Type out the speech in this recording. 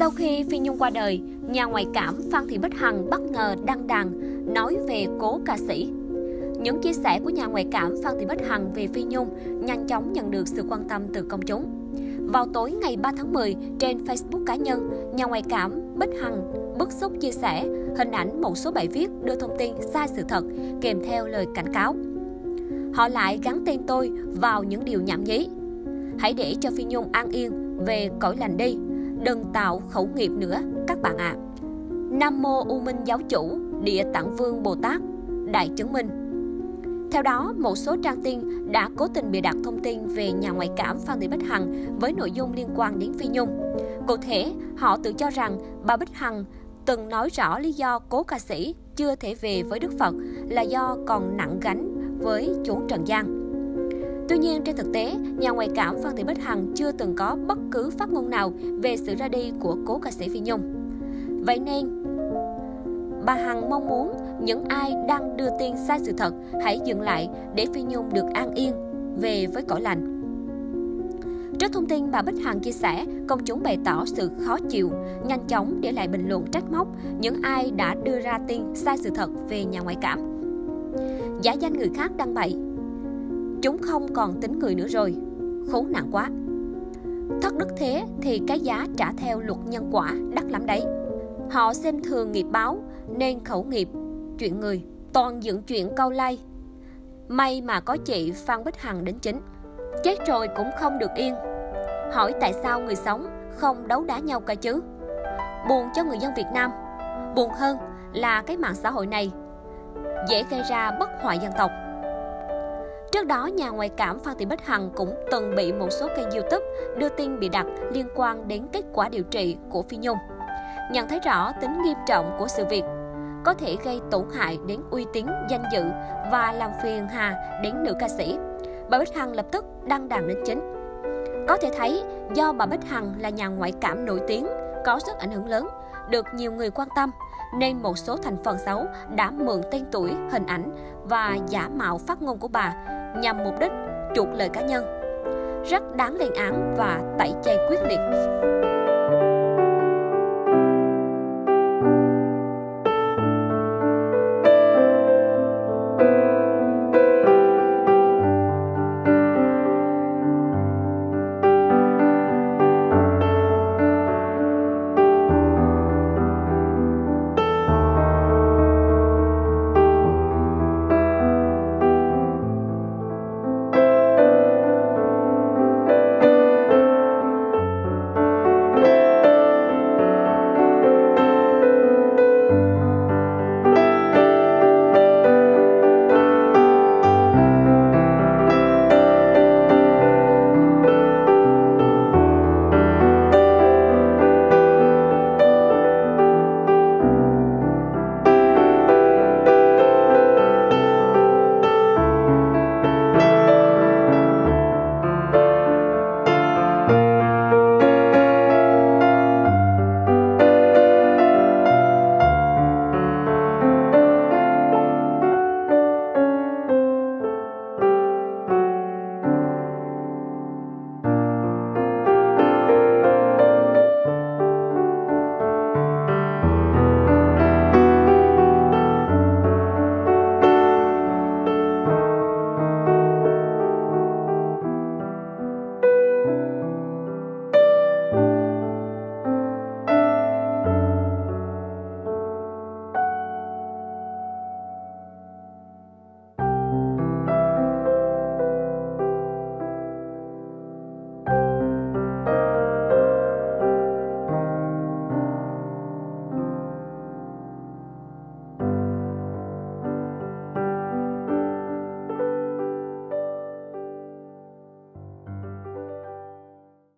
Sau khi Phi Nhung qua đời, nhà ngoại cảm Phan Thị Bích Hằng bất ngờ đăng đàn nói về cố ca sĩ. Những chia sẻ của nhà ngoại cảm Phan Thị Bích Hằng về Phi Nhung nhanh chóng nhận được sự quan tâm từ công chúng. Vào tối ngày 3 tháng 10, trên Facebook cá nhân, nhà ngoại cảm Bích Hằng bức xúc chia sẻ hình ảnh một số bài viết đưa thông tin sai sự thật kèm theo lời cảnh cáo. Họ lại gắn tên tôi vào những điều nhảm nhí. Hãy để cho Phi Nhung an yên về cõi lành đi, đừng tạo khẩu nghiệp nữa các bạn ạ. À. Nam Mô U Minh Giáo Chủ, Địa Tạng Vương Bồ Tát, Đại Chứng Minh theo đó, một số trang tin đã cố tình bịa đặt thông tin về nhà ngoại cảm Phan Thị Bích Hằng với nội dung liên quan đến Phi Nhung. Cụ thể, họ tự cho rằng bà Bích Hằng từng nói rõ lý do cố ca sĩ chưa thể về với Đức Phật là do còn nặng gánh với chốn trần gian. Tuy nhiên, trên thực tế, nhà ngoại cảm Phan Thị Bích Hằng chưa từng có bất cứ phát ngôn nào về sự ra đi của cố ca sĩ Phi Nhung. Vậy nên, bà Hằng mong muốn những ai đang đưa tin sai sự thật hãy dừng lại để Phi Nhung được an yên về với cõi lành. Trước thông tin bà Bích Hằng chia sẻ, công chúng bày tỏ sự khó chịu, nhanh chóng để lại bình luận trách móc những ai đã đưa ra tin sai sự thật về nhà ngoại cảm. Giả danh người khác đăng bậy. Chúng không còn tính người nữa rồi, khốn nạn quá. Thất đức thế thì cái giá trả theo luật nhân quả đắt lắm đấy. Họ xem thường nghiệp báo nên khẩu nghiệp, chuyện người, toàn dựng chuyện câu like. May mà có chị Phan Bích Hằng đến chính. Chết rồi cũng không được yên. Hỏi tại sao người sống không đấu đá nhau cả chứ? Buồn cho người dân Việt Nam. Buồn hơn là cái mạng xã hội này dễ gây ra bất hoại dân tộc. Trước đó, nhà ngoại cảm Phan Thị Bích Hằng cũng từng bị một số kênh YouTube đưa tin bị đặt liên quan đến kết quả điều trị của Phi Nhung. Nhận thấy rõ tính nghiêm trọng của sự việc, có thể gây tổn hại đến uy tín, danh dự và làm phiền hà đến nữ ca sĩ. Bà Bích Hằng lập tức đăng đàn đến chính. Có thể thấy, do bà Bích Hằng là nhà ngoại cảm nổi tiếng, có sức ảnh hưởng lớn, được nhiều người quan tâm, nên một số thành phần xấu đã mượn tên tuổi, hình ảnh và giả mạo phát ngôn của bà nhằm mục đích chuộc lời cá nhân. Rất đáng lên án và tẩy chay quyết liệt.